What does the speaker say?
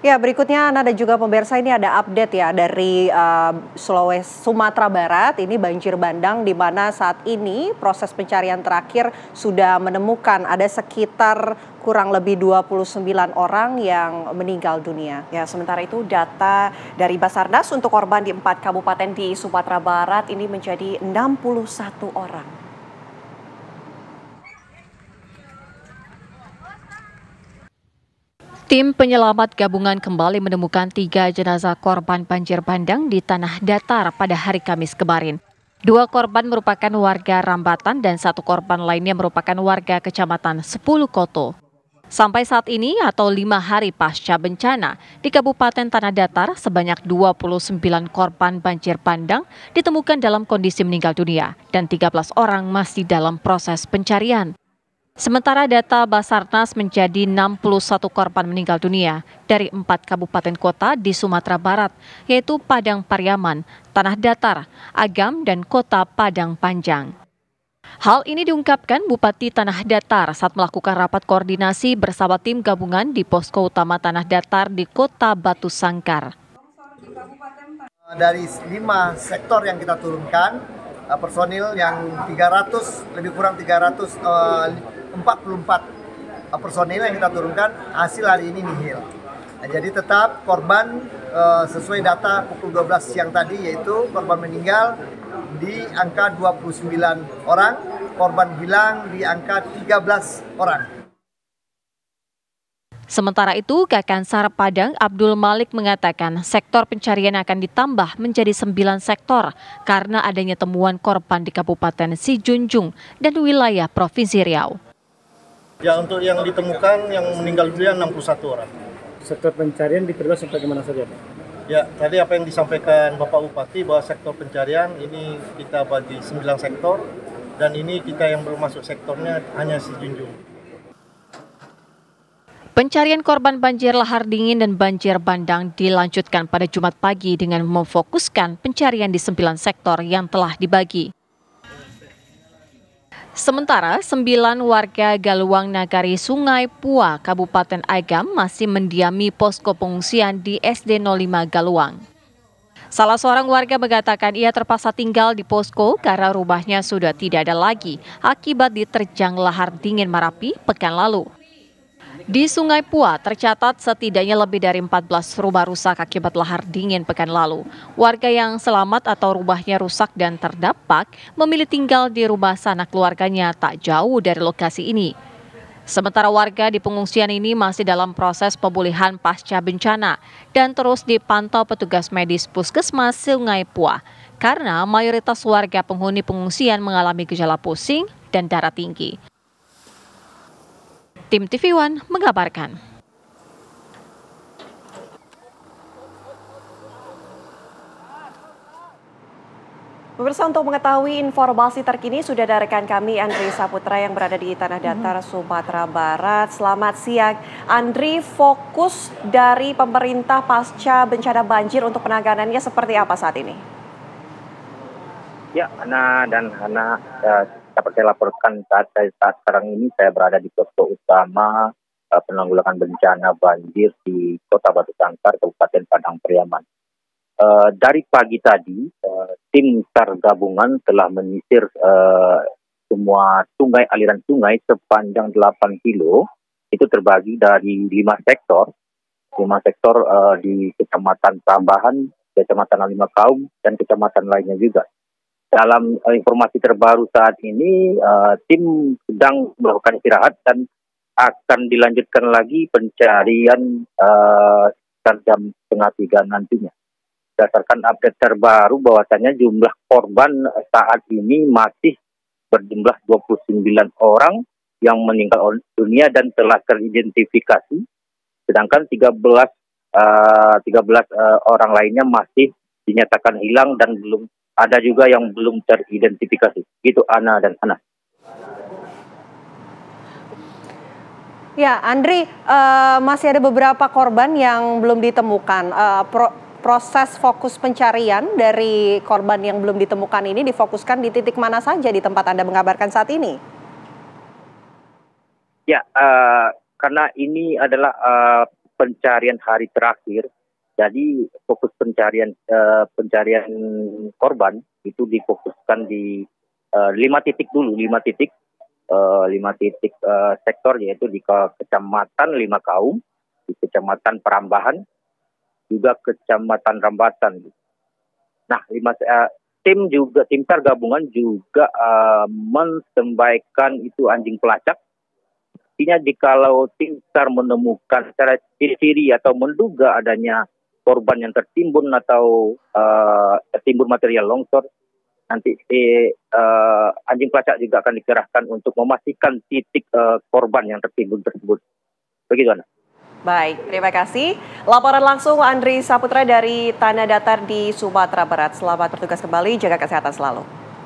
Ya, berikutnya Anda juga pemirsa ini ada update ya dari uh, Sulawesi Sumatera Barat. Ini banjir bandang di mana saat ini proses pencarian terakhir sudah menemukan ada sekitar kurang lebih 29 orang yang meninggal dunia. Ya, sementara itu data dari Basarnas untuk korban di empat kabupaten di Sumatera Barat ini menjadi 61 orang. Tim penyelamat gabungan kembali menemukan tiga jenazah korban banjir bandang di tanah datar pada hari Kamis kemarin. Dua korban merupakan warga Rambatan dan satu korban lainnya merupakan warga kecamatan Sepuluh Koto. Sampai saat ini atau lima hari pasca bencana, di Kabupaten Tanah Datar sebanyak 29 korban banjir bandang ditemukan dalam kondisi meninggal dunia dan 13 orang masih dalam proses pencarian. Sementara data Basarnas menjadi 61 korban meninggal dunia dari empat kabupaten kota di Sumatera Barat, yaitu Padang Pariaman, Tanah Datar, Agam, dan Kota Padang Panjang. Hal ini diungkapkan Bupati Tanah Datar saat melakukan rapat koordinasi bersama tim gabungan di posko utama Tanah Datar di Kota Batu Sangkar. Dari lima sektor yang kita turunkan, eh, personil yang 300, lebih kurang 300 44 personil yang kita turunkan hasil hari ini nihil. Nah, jadi tetap korban uh, sesuai data pukul 12 siang tadi yaitu korban meninggal di angka 29 orang, korban hilang di angka 13 orang. Sementara itu, Kakansar Padang Abdul Malik mengatakan sektor pencarian akan ditambah menjadi sembilan sektor karena adanya temuan korban di Kabupaten Sijunjung dan wilayah Provinsi Riau. Ya untuk yang ditemukan yang meninggal dunia 61 orang. Sektor pencarian diperluas sampai ke mana saja Pak? Ya tadi apa yang disampaikan Bapak Bupati bahwa sektor pencarian ini kita bagi 9 sektor dan ini kita yang belum masuk sektornya hanya si Junjung. Pencarian korban banjir lahar dingin dan banjir bandang dilanjutkan pada Jumat pagi dengan memfokuskan pencarian di sembilan sektor yang telah dibagi. Sementara sembilan warga Galuang Nagari Sungai Pua, Kabupaten Agam masih mendiami posko pengungsian di SD 05 Galuang. Salah seorang warga mengatakan ia terpaksa tinggal di posko karena rumahnya sudah tidak ada lagi akibat diterjang lahar dingin Marapi pekan lalu. Di Sungai Pua tercatat setidaknya lebih dari 14 rumah rusak akibat lahar dingin pekan lalu. Warga yang selamat atau rumahnya rusak dan terdampak memilih tinggal di rumah sanak keluarganya tak jauh dari lokasi ini. Sementara warga di pengungsian ini masih dalam proses pemulihan pasca bencana dan terus dipantau petugas medis Puskesmas Sungai Pua karena mayoritas warga penghuni pengungsian mengalami gejala pusing dan darah tinggi. Tim TV One mengabarkan. Pemirsa untuk mengetahui informasi terkini sudah ada rekan kami Andri Saputra yang berada di Tanah Datar, mm-hmm. Sumatera Barat. Selamat siang. Andri, fokus dari pemerintah pasca bencana banjir untuk penanganannya seperti apa saat ini? Ya, Ana dan Hana, ya, saya laporkan saat, saya, saat sekarang ini saya berada di posko utama uh, penanggulangan bencana banjir di Kota Batu Sangkar, Kabupaten Padang Priaman. Uh, dari pagi tadi, uh, tim SAR gabungan telah menyisir uh, semua sungai aliran sungai sepanjang 8 kilo. Itu terbagi dari lima sektor, lima sektor uh, di Kecamatan Tambahan, Kecamatan Lima Kaum, dan kecamatan lainnya juga dalam uh, informasi terbaru saat ini uh, tim sedang melakukan istirahat dan akan dilanjutkan lagi pencarian uh, jam setengah tiga nantinya. Berdasarkan update terbaru bahwasanya jumlah korban saat ini masih berjumlah 29 orang yang meninggal dunia dan telah teridentifikasi, sedangkan 13 uh, 13 uh, orang lainnya masih dinyatakan hilang dan belum ada juga yang belum teridentifikasi. Gitu Ana dan Ana. Ya, Andri, uh, masih ada beberapa korban yang belum ditemukan. Uh, pro proses fokus pencarian dari korban yang belum ditemukan ini difokuskan di titik mana saja di tempat Anda mengabarkan saat ini? Ya, uh, karena ini adalah uh, pencarian hari terakhir. Jadi fokus pencarian uh, pencarian korban itu difokuskan di uh, lima titik dulu, lima titik, uh, lima titik uh, sektor yaitu di kecamatan Lima Kaum, di kecamatan Perambahan, juga kecamatan Rambatan. Nah, lima uh, tim juga tim sar gabungan juga uh, mensembaikan itu anjing pelacak Artinya jikalau tim SAR menemukan secara ciri-ciri atau menduga adanya korban yang tertimbun atau uh, tertimbun material longsor, nanti eh, uh, anjing pelacak juga akan dikerahkan untuk memastikan titik uh, korban yang tertimbun tersebut. Begitu, Ana. Baik, terima kasih. Laporan langsung Andri Saputra dari Tanah Datar di Sumatera Barat. Selamat bertugas kembali, jaga kesehatan selalu.